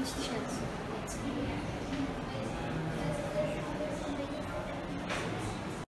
nicht chance.